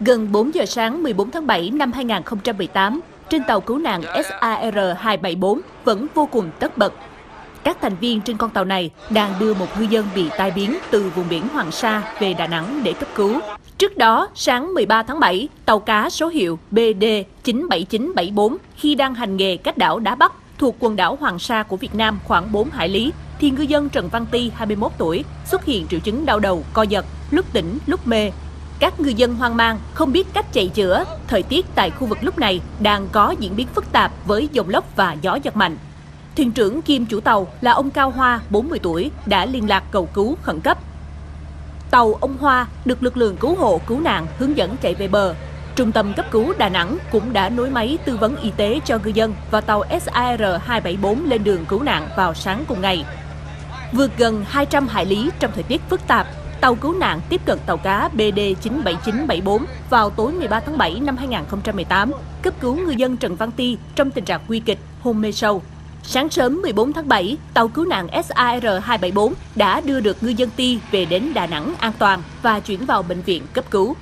Gần 4 giờ sáng 14 tháng 7 năm 2018, trên tàu cứu nạn SAR-274 vẫn vô cùng tất bật. Các thành viên trên con tàu này đang đưa một ngư dân bị tai biến từ vùng biển Hoàng Sa về Đà Nẵng để cấp cứu. Trước đó, sáng 13 tháng 7, tàu cá số hiệu BD 97974 khi đang hành nghề cách đảo Đá Bắc thuộc quần đảo Hoàng Sa của Việt Nam khoảng 4 hải lý, thì ngư dân Trần Văn Ti, 21 tuổi, xuất hiện triệu chứng đau đầu, co giật, lúc tỉnh, lúc mê. Các ngư dân hoang mang, không biết cách chạy chữa. Thời tiết tại khu vực lúc này đang có diễn biến phức tạp với dòng lốc và gió giật mạnh. Thuyền trưởng kiêm chủ tàu là ông Cao Hoa, 40 tuổi, đã liên lạc cầu cứu khẩn cấp. Tàu ông Hoa được lực lượng cứu hộ cứu nạn hướng dẫn chạy về bờ. Trung tâm cấp cứu Đà Nẵng cũng đã nối máy tư vấn y tế cho ngư dân và tàu SAR-274 lên đường cứu nạn vào sáng cùng ngày. Vượt gần 200 hải lý trong thời tiết phức tạp, tàu cứu nạn tiếp cận tàu cá BD 97974 vào tối 13 tháng 7 năm 2018, cấp cứu ngư dân Trần Văn Ti trong tình trạng nguy kịch, hôn mê sâu. Sáng sớm 14 tháng 7, tàu cứu nạn SAR-274 đã đưa được ngư dân Ti về đến Đà Nẵng an toàn và chuyển vào bệnh viện cấp cứu.